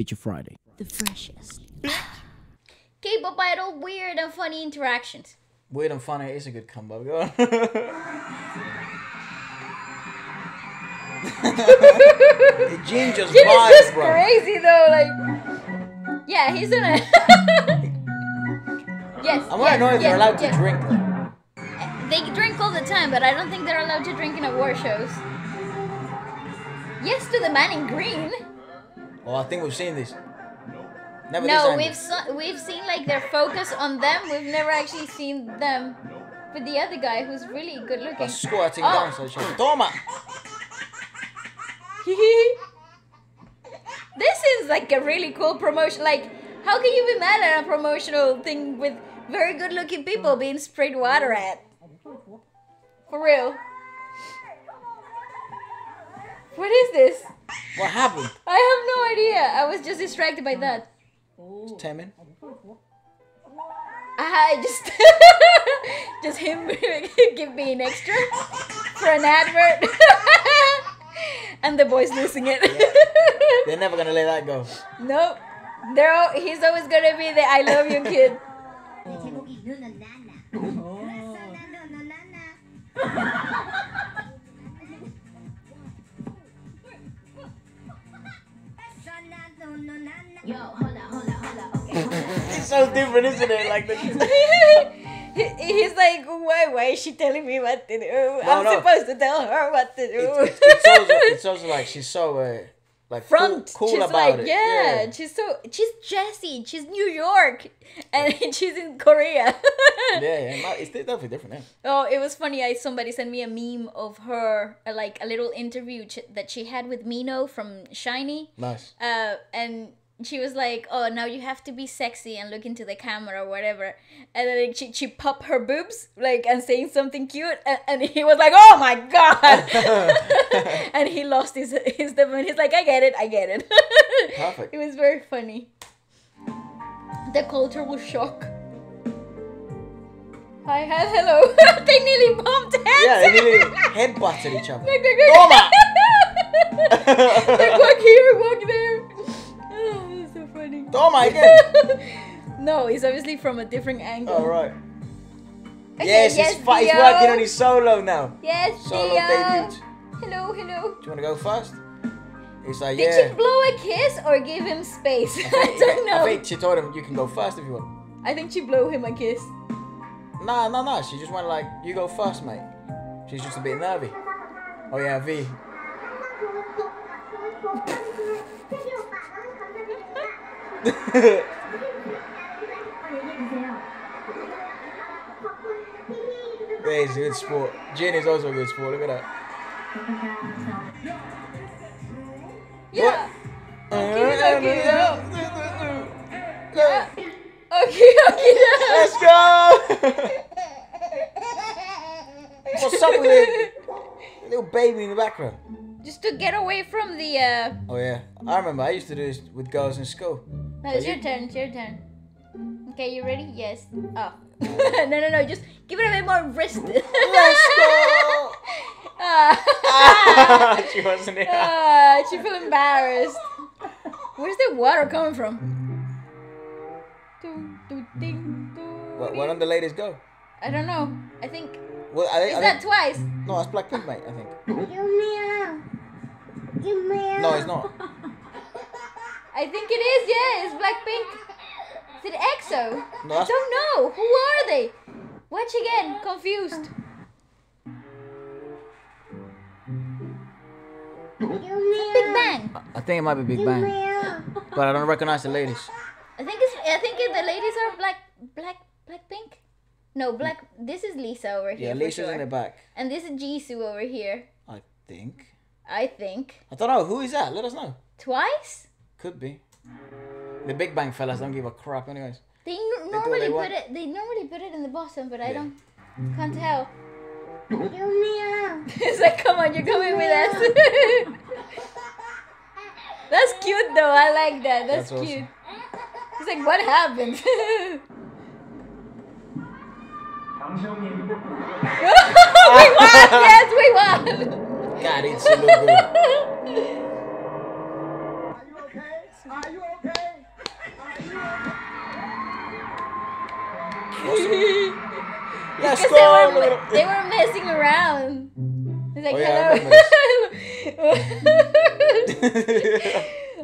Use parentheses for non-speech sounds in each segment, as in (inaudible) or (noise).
Feature Friday. The freshest. (gasps) K-pop idol, weird and funny interactions. Weird and funny is a good combo. Go on. (laughs) Jin just Jin is vibes, just bro. crazy though, like. Yeah, he's in it. (laughs) yes. I'm not yes, know if yes, they're allowed yes. to drink. They drink all the time, but I don't think they're allowed to drink in award shows. Yes to the man in green. Oh, I think we've seen this. Never No, this we've so, we've seen like their focus on them. We've never actually seen them with the other guy who's really good looking. That's squirting Oh. down, so she Toma! (laughs) this is like a really cool promotion. Like, how can you be mad at a promotional thing with very good looking people being sprayed water at? For real. What is this? What happened? I have no idea. I was just distracted by that. It's Taemin. Ah, I just (laughs) just him (laughs) give me an extra for an advert. (laughs) and the boys losing it. They're never gonna let that go. nope. They're all, he's always gonna be the I love you kid. 제 oh. oh. Yo, hold up, hold up, hold up. Okay. It's so different, isn't it? Like the. (laughs) (laughs) He's like, why, why is she telling me what to do? I'm no. supposed to tell her what to do. It's, it's, also, it's also like she's so uh, like Front. cool, she's about like, it. yeah, she's so she's Jessi. She's New York, and (laughs) she's in Korea. yeah, yeah. It's definitely different. Yeah. Oh, it was funny. I somebody sent me a meme of her, uh, like a little interview ch- that she had with Minho from SHINee. Nice. Uh, and she was like, "Oh, now you have to be sexy and look into the camera or whatever." And then like, she she popped her boobs like and saying something cute, and, and he was like, "Oh my god!" (laughs) and he lost his his and he's like, "I get it, I get it." Perfect. (laughs) It was very funny. The cultural shock. Hi, hi, hello. (laughs) they nearly bumped heads. Yeah, they nearly headbutted each other. Look, look, look. Toma! like walk here, walk there. Toma again. (laughs) no, he's obviously from a different angle. All right. Okay, Yes, yes, he's, fi- he's working on his solo now. Yes, Solo Theo. debut. Hello, hello. Do you want to go first? He's like, Did yeah. she blow a kiss or give him space? I, (laughs) I don't know. I think she told him you can go first if you want. I think she blew him a kiss. Nah, nah, nah. She just went like, you go first, mate. She's just a bit nervy. Oh yeah, V. Yeah, he's a good sport. Jin is also a good sport. Look at that. Yeah. Okay, okay, Yeah. Okay, okay. Let's go! (laughs) What's up with it? Little baby in the background. Just to get away from the. uh Oh yeah, I remember. I used to do this with girls in school. No, it's your turn. It's your turn. Okay, you ready? Yes. Oh. oh. (laughs) no, no, no. Just give it a bit more wrist. Let's go. Ah, she wasn't ah, here. Uh, she feel embarrassed. Where's the water coming from? Do, What, why don't the ladies go? I don't know. I think. Well, is that twice? No, it's Blackpink, mate. I think. Give me out. Give me out. No, it's not. I think it is, yeah, it's Blackpink. Is it EXO? No. I don't know. Who are they? Watch again, confused. Big Bang. I think it might be Big Bang, but I don't recognize the ladies. I think it's. I think the ladies are black, black, black pink. No, black. This is Lisa over here. Yeah, Lisa's sure. in the back. And this is Jisoo over here. I think. I think. I don't know. Who is that? Let us know. Twice. Could be. The Big Bang fellas don't give a crap, anyways. They n- normally they put it. They normally put it in the bottom, but I don't. Can't tell. (laughs) it's like, come on, you're coming with us. (laughs) That's cute though. I like that. That's, That's cute. Awesome. It's like, what happened? (laughs) we won! Yes, we won! God, it's so good. Let's (laughs) Because go. they were, they were messing around. It's like, Oh, yeah, hello.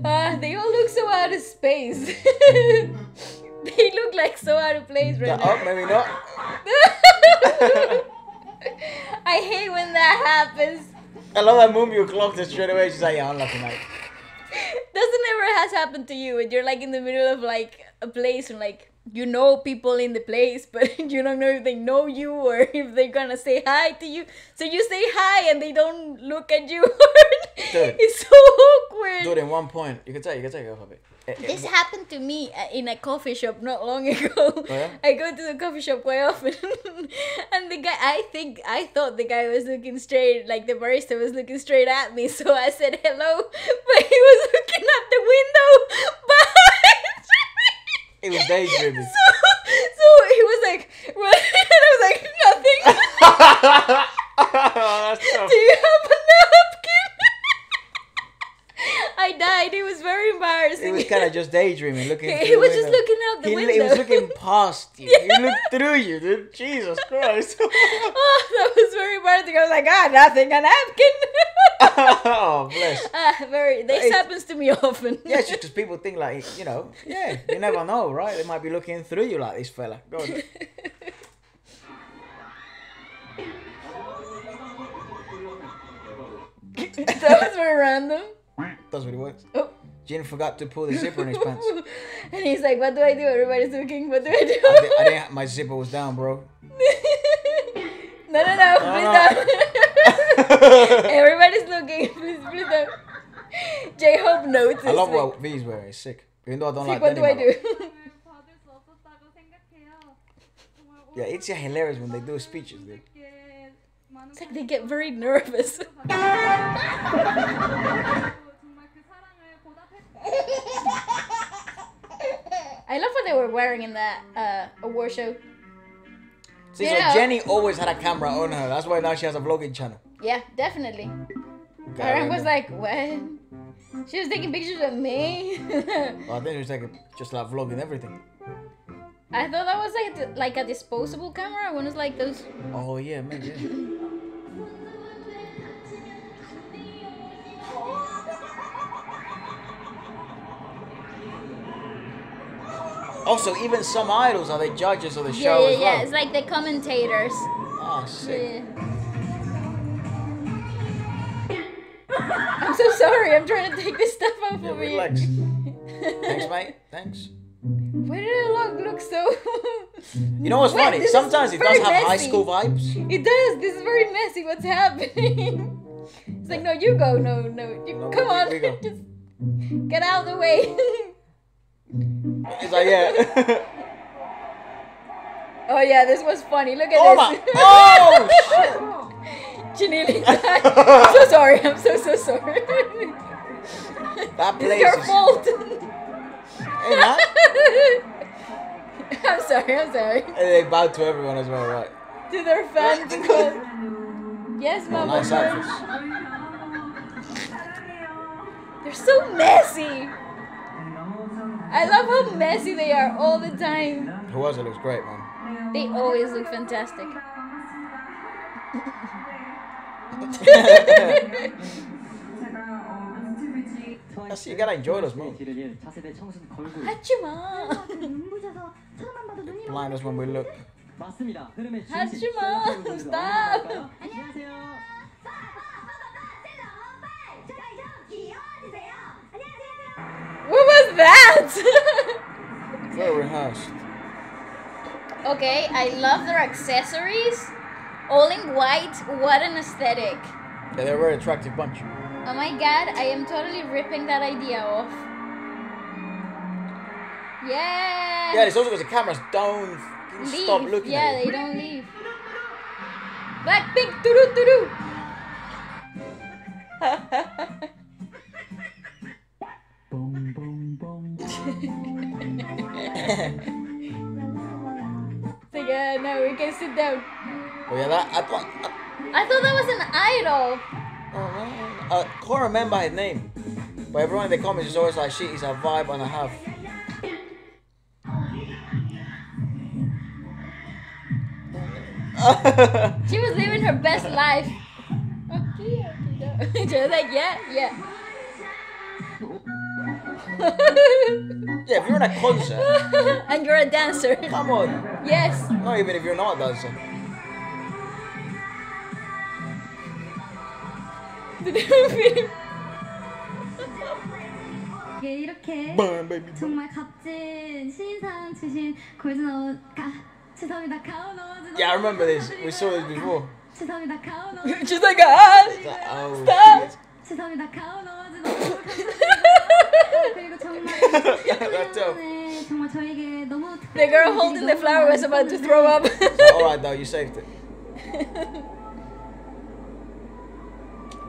Ah, (laughs) they all look so out of space. (laughs) they look like so out of place right oh, now. maybe not. I hate when that happens. I love that movie. You clocked it straight away. She's like, yeah, unlucky mate. Has happened to you and you're like in the middle of like a place and like you know people in the place, (laughs) but you don't know if they know you or (laughs) if they're gonna say hi to you. So you say hi and they don't look at you. (laughs) Dude. it's so awkward. Dude, in one point, you can take, you can take it off a bit. Eh, eh, This happened to me uh, in a coffee shop not long (laughs) ago. yeah? I go to the coffee shop quite often, (laughs) and the guy, I think, I thought the guy was looking straight, like the barista was looking straight at me. (laughs) So I said hello, but he was looking at the window behind me. It was daydreaming. So, so he was like, what? and I was like, nothing. That's tough. Do you have a napkin? I died. It was very embarrassing. He was kind of just daydreaming, looking. (laughs) He- was just looking out the he, window. He was looking (laughs) past you. He looked through you, dude. Jesus Christ. (laughs) oh, that was very embarrassing. I was like, ah, nothing, a napkin. oh, bless. ah, very. This It's- happens to me often. Yeah, it's just because people think like, you know, yeah, you never know, right? They might be looking through you like this fella. Go on. that was very random. That's what it was. Oh. Jin forgot to pull the zipper in his pants. (laughs) and he's like, "What do I do? Everybody's looking. What do I do?" I, did, I didn't. My zipper was down, bro. (laughs) no, no, no! Please don't. (laughs) Everybody's looking. Please, please don't. J Hope notes. I love what V's wearing. It's sick. Even though I don't sick, like what do I do? yeah, it's yeah, hilarious when they do speeches, dude. It's like they get very nervous. They were wearing in that uh, award show. See, so Jennie always had a camera on her. That's why now she has a vlogging channel. Yeah, definitely. Karen was like, what? She was taking pictures of me. (laughs) Well, I think it was like just like vlogging everything. I thought that was like a, like a disposable camera. One was like those. Oh yeah, maybe. Yeah. (laughs) Also, even some idols are the judges of the Yeah, show yeah, as yeah. well. It's like the commentators. Oh, sick. Yeah. (laughs) I'm so sorry. I'm trying to take this stuff off Yeah, of relax. (laughs) Thanks, mate. Thanks. Why did it look, look so? (laughs) You know what's Wait, funny? Sometimes it does have high school vibes. It does. This is very messy. What's happening? It's like no, you go. No, no. You, No, come on. Just get out of the way. It's like yeah. (laughs) oh yeah, this was funny. Look at oh this. my! Oh shit! I'm so sorry. I'm so so sorry. That it's place your is. fault. Hey man. (laughs) I'm sorry. I'm sorry. And they bow to everyone as well, right? To their fans. (laughs) because- Yes, mama. Nice outfits. They're so messy. I love how messy they are all the time. Who was it? Looks great, man. They always look fantastic. (laughs) That's you gotta enjoy those moves. 길을 차세대 청순 걸고 하지마. 눈부셔서 쳐다만 봐도 눈이 Blind us when we look. 맞습니다. 흐름의 중심. 하지 마. 셀럽 Stop. 볼까요? 안녕하세요. 귀여워지세요. That? Very rehearsed. okay, I love their accessories. All in white. What an aesthetic. Yeah, they're a very attractive bunch. Oh my god, I am totally ripping that idea off. Yeah. Yeah, it's also because the cameras don't leave. stop looking yeah, at they don't leave. Blackpink, doo doo doo (laughs) Boom, boom, boom. (laughs) So yeah, now we can sit down. Oh yeah, that I thought. I, I thought that was an idol. oh man, I can't remember his name, But everyone in the comments is always like, shit, he's a vibe and a half. She was living her best life. Okay, okay, Just (laughs) like yeah, yeah. (laughs) yeah, if you're in a concert, (laughs) and you're a dancer. come on. Yes. Not even if you're not a dancer. (laughs) 예, 이렇게 Burn, baby. 정말 값진 신인상 주신 골드너 가 죄송합니다 가오 넘어지 Yeah, I remember this. We saw this before. 죄송합니다 가오 넘어지 She's like ah. Oh, Stop. shit. 죄송합니다 가오 넘어지 너무 감사합니다 그리고 정말 That's (laughs) dope. 네, 정말 저에게 너무 (laughs) The girl holding the flower was about to throw up. Alright, though, you saved it.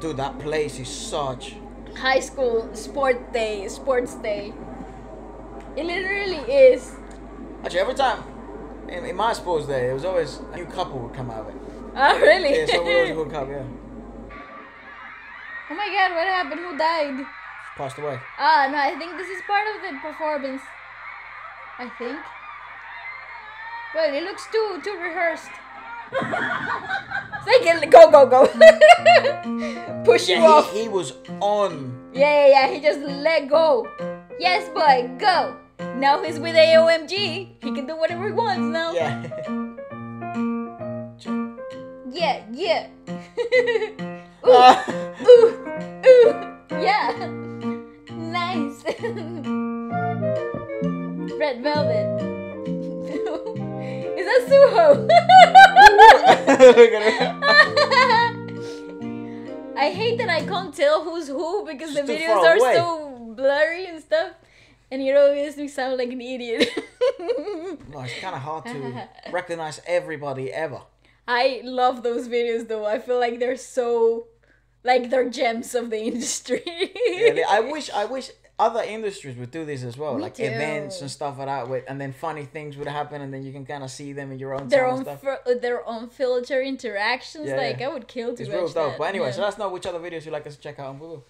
Dude, that place is such. High school sport day, sports day. It literally is. Actually, every time in, in my sports day, it was always a new couple would come out of it. Oh really? Yeah, someone always would come, (laughs) yeah. oh my god, what happened? Who died? Passed away. Ah, no, I think this is part of the performance. I think. Well, it looks too too rehearsed. (laughs) it's like go go go. (laughs) Push you Yeah, off. he, he was on. Yeah, yeah, yeah. He just let go. Yes, boy, go. Now he's with AOMG. He can do whatever he wants now. Yeah. yeah. yeah. (laughs) ooh, ooh, ooh. Yeah. (laughs) Red velvet. (laughs) Is that Suho? Look at her. I hate that I can't tell who's who because the She's too videos are away. so blurry and stuff. And it always makes me sound like an idiot. (laughs) No, it's kind of hard to recognize everybody ever. I love those videos though. I feel like they're so like they're gems of the industry. Really, I wish, I wish other industries would do this as well, Me like too. events and stuff like that. With and then funny things would happen, and then you can kind of see them in your own their own stuff. fil- uh, their own filter interactions. Yeah, like yeah. I would kill to It's watch real dope. that. But anyway, yeah. so let us know which other videos you'd like us to check out, we will.